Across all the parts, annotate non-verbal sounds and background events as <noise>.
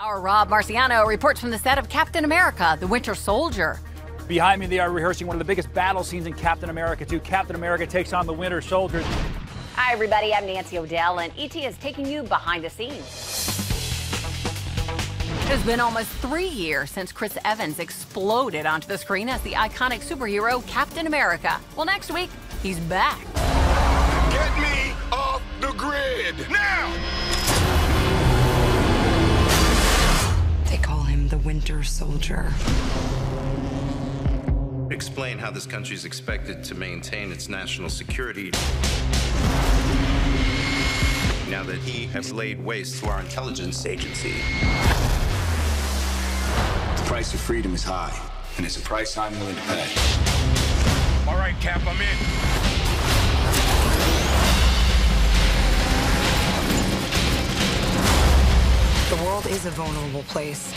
Our Rob Marciano reports from the set of Captain America, the Winter Soldier. Behind me, they are rehearsing one of the biggest battle scenes in Captain America 2. Captain America takes on the Winter Soldier. Hi, everybody. I'm Nancy O'Dell, and ET is taking you behind the scenes. It has been almost three years since Chris Evans exploded onto the screen as the iconic superhero Captain America. Well, next week, he's back. Get me off the grid now! Soldier. Explain how this country is expected to maintain its national security now that he has laid waste to our intelligence agency. The price of freedom is high, and it's a price I'm willing to pay. All right, Cap, I'm in. The world is a vulnerable place.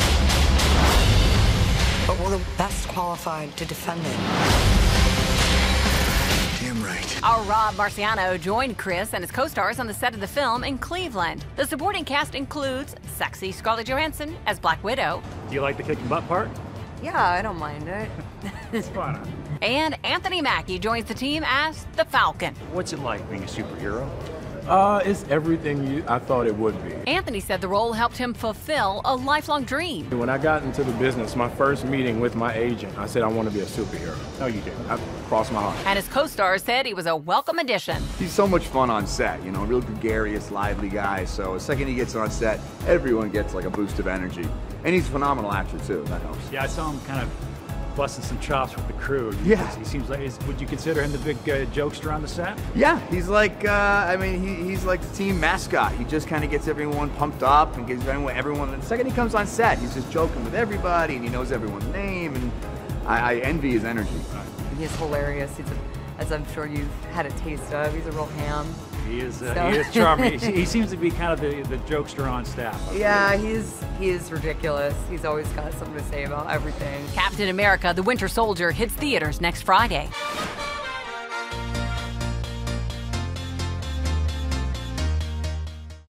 But we're the best qualified to defend it. Damn right. Our Rob Marciano joined Chris and his co stars on the set of the film in Cleveland. The supporting cast includes sexy Scarlett Johansson as Black Widow Do you like the kicking butt part? Yeah, I don't mind it. <laughs> It's fun. and Anthony Mackie joins the team as the Falcon. What's it like being a superhero? Uh, it's everything you, I thought it would be. Anthony said the role helped him fulfill a lifelong dream. When I got into the business, my first meeting with my agent, I said I want to be a superhero. Oh, you do. I crossed my heart. And his co stars said he was a welcome addition. He's so much fun on set, you know, a real gregarious, lively guy. So the second he gets on set, everyone gets like a boost of energy. And he's a phenomenal actor too, that helps. Yeah, I saw him kind of busting some chops with the crew. Yeah. He seems like, is, would you consider him the big uh, jokester on the set? Yeah, he's like, uh, I mean, he, he's like the team mascot. He just kind of gets everyone pumped up and gives everyone, everyone. The second he comes on set, he's just joking with everybody and he knows everyone's name. And I, I envy his energy. He's hilarious. He's a, as I'm sure you've had a taste of. He's a real ham. He is, uh, So- he is charming. <laughs> he, he seems to be kind of the, the jokester on staff. Yeah, he's he is ridiculous. He's always got something to say about everything. Captain America, the Winter Soldier hits theaters next Friday.